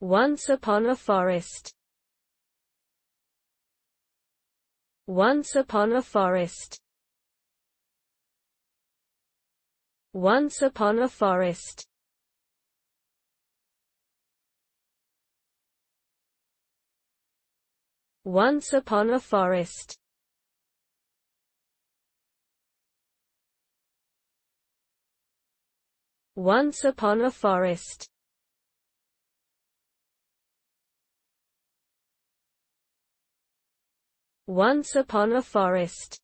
Once upon a forest. Once upon a forest. Once upon a forest. Once upon a forest. Once upon a forest. Once upon a forest.